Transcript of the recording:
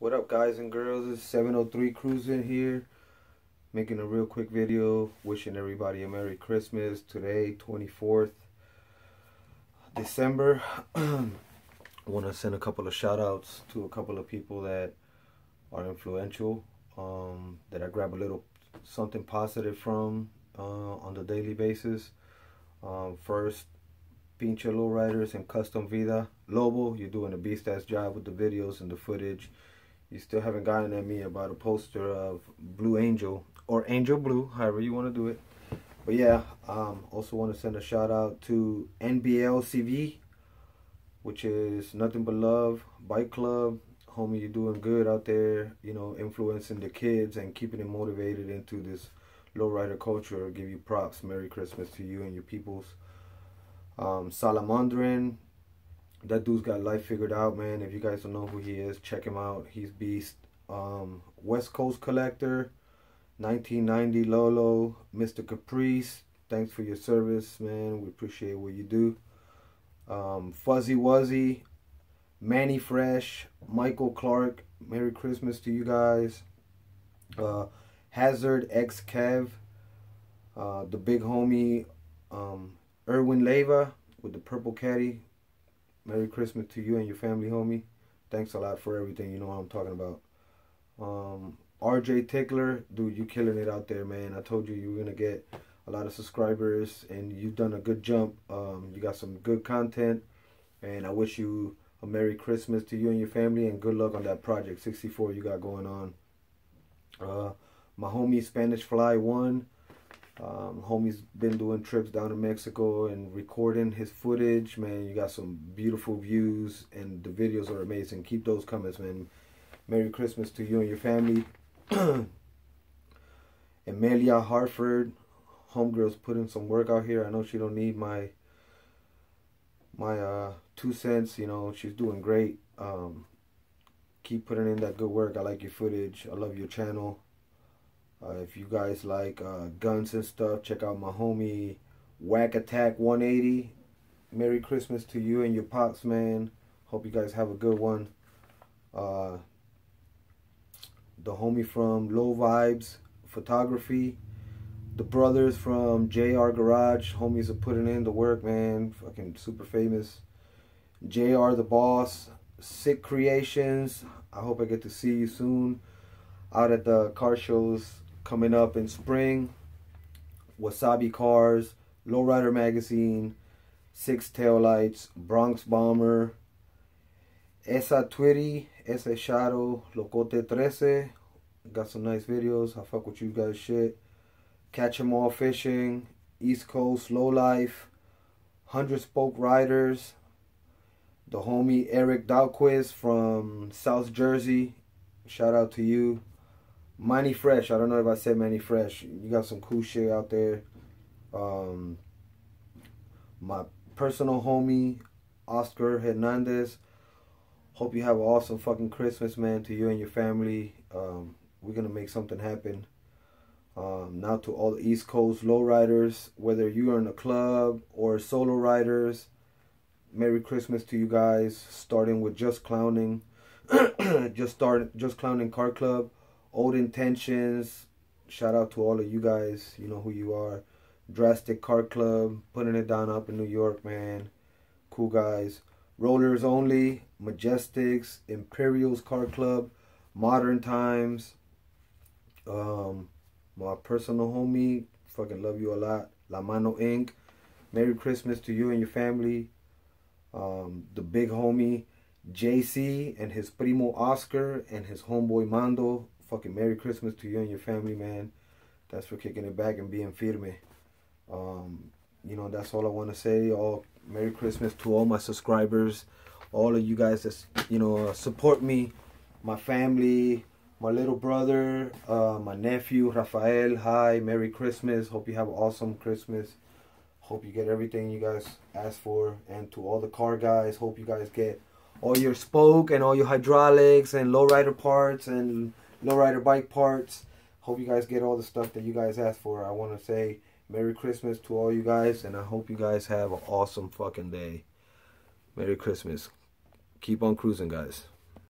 What up guys and girls, it's 703 Cruiz'n here. Making a real quick video, wishing everybody a Merry Christmas. Today, 24th December. I want to send a couple of shout outs to a couple of people that are influential, um, that I grab a little something positive from uh, on the daily basis. Um, first, Pinche Lowriders and Custom Vida. Lobo, you're doing a beast ass job with the videos and the footage you still haven't gotten at me about a poster of Blue Angel or Angel Blue, however you want to do it. But yeah, um, also want to send a shout out to NBLCV, which is Nothing But Love Bike Club. Homie, you're doing good out there, you know, influencing the kids and keeping them motivated into this lowrider culture. Give you props. Merry Christmas to you and your peoples. Um, Salamandrin, that dude's got life figured out, man. If you guys don't know who he is, check him out. He's beast. Um, West Coast Collector, 1990 Lolo, Mr. Caprice. Thanks for your service, man. We appreciate what you do. Um, Fuzzy Wuzzy, Manny Fresh, Michael Clark. Merry Christmas to you guys. Uh, Hazard X Kev, uh, the big homie, um, Erwin Leva with the purple caddy. Merry Christmas to you and your family, homie. Thanks a lot for everything. You know what I'm talking about. Um, RJ Tickler, dude, you killing it out there, man. I told you you were gonna get a lot of subscribers, and you've done a good jump. Um, you got some good content, and I wish you a Merry Christmas to you and your family, and good luck on that project 64 you got going on. Uh, my homie Spanish Fly One. Um, homie's been doing trips down to Mexico and recording his footage. Man, you got some beautiful views and the videos are amazing. Keep those comments, man. Merry Christmas to you and your family. Amelia Harford, homegirl's putting some work out here. I know she don't need my my uh, two cents. You know, she's doing great. Um, keep putting in that good work. I like your footage. I love your channel. Uh, if you guys like uh, guns and stuff, check out my homie Whack Attack 180. Merry Christmas to you and your pops, man. Hope you guys have a good one. Uh, the homie from Low Vibes Photography. The brothers from JR Garage. Homies are putting in the work, man. Fucking super famous. JR the Boss. Sick Creations. I hope I get to see you soon out at the car shows coming up in spring. Wasabi Cars, Lowrider Magazine, Six Taillights, Bronx Bomber, Esa Twitty, Esa Shadow, Locote 13. Got some nice videos. I fuck with you guys shit. Catch 'em all fishing, East Coast Low Life, Hundred Spoke Riders, the homie Eric Dalquist from South Jersey. Shout out to you. Manny Fresh. I don't know if I said Manny Fresh. You got some cool shit out there. Um, my personal homie, Oscar Hernandez. Hope you have an awesome fucking Christmas, man, to you and your family. Um, we're going to make something happen. Um, now to all the East Coast lowriders, whether you are in a club or solo riders, Merry Christmas to you guys. Starting with Just Klownin. just start Just Klownin Car Club Old Intentions. Shout out to all of you guys. You know who you are. Drastic Car Club, putting it down up in New York, man. Cool guys. Rollers Only, Majestics, Imperials Car Club, Modern Times. Um, my personal homie, fucking love you a lot. La Mano Inc. Merry Christmas to you and your family. Um, the big homie, JC, and his primo Oscar, and his homeboy Mando fucking Merry Christmas to you and your family, man. That's for kicking it back and being firme. Um, you know, that's all I want to say. All Merry Christmas to all my subscribers, all of you guys that you know uh, support me, my family, my little brother, uh, my nephew Rafael. Hi, Merry Christmas. Hope you have an awesome Christmas. Hope you get everything you guys ask for. And to all the car guys, hope you guys get all your spoke and all your hydraulics and lowrider parts and lowrider bike parts. Hope you guys get all the stuff that you guys asked for. I want to say Merry Christmas to all you guys, and I hope you guys have an awesome fucking day. Merry Christmas. Keep on cruising, guys.